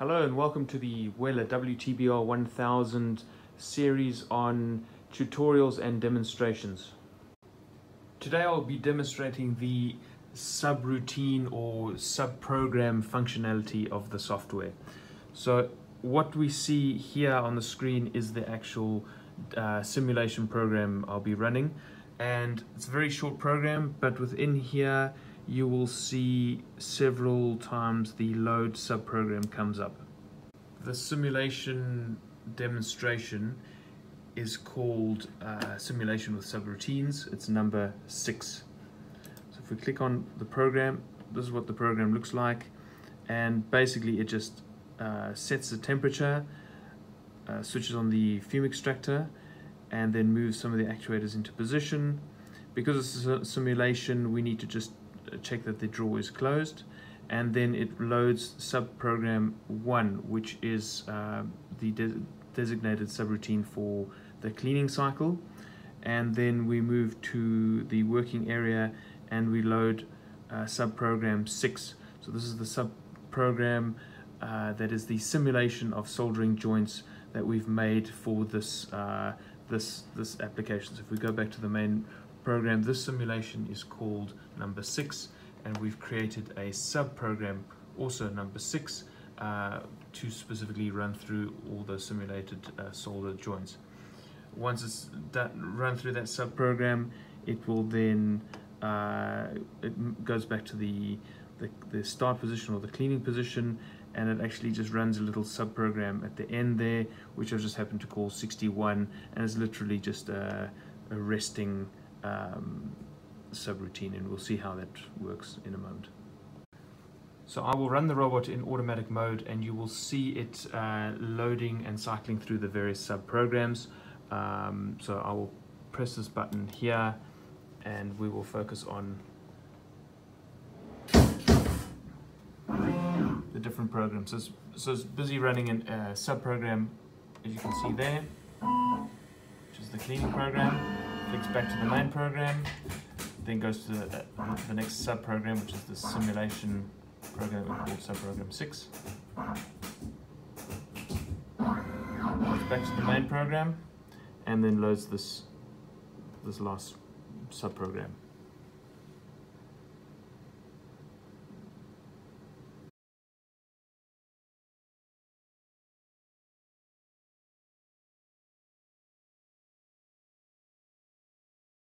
Hello and welcome to the Weller WTBR 1000 series on tutorials and demonstrations. Today I'll be demonstrating the subroutine or sub-program functionality of the software. So what we see here on the screen is the actual uh, simulation program I'll be running and it's a very short program but within here you will see several times the load subprogram comes up. The simulation demonstration is called uh, simulation with subroutines. It's number six. So if we click on the program, this is what the program looks like. And basically it just uh, sets the temperature, uh, switches on the fume extractor, and then moves some of the actuators into position. Because it's a simulation, we need to just check that the drawer is closed and then it loads subprogram 1 which is uh, the de designated subroutine for the cleaning cycle. And then we move to the working area and we load uh, subprogram 6 so this is the subprogram uh, that is the simulation of soldering joints that we've made for this uh, this this application. So if we go back to the main program. This simulation is called number six, and we've created a sub-program, also number six, uh, to specifically run through all the simulated uh, solder joints. Once it's that, run through that sub-program, it will then, uh, it goes back to the, the, the start position or the cleaning position, and it actually just runs a little sub-program at the end there, which I just happen to call 61, and it's literally just a, a resting um, subroutine and we'll see how that works in a moment. So I will run the robot in automatic mode and you will see it uh, loading and cycling through the various sub-programs. Um, so I will press this button here and we will focus on the different programs. So it's, so it's busy running a uh, sub-program, as you can see there, which is the cleaning program clicks back to the main program, then goes to the, the next sub-program, which is the simulation program called sub-program 6. Goes back to the main program, and then loads this, this last sub-program.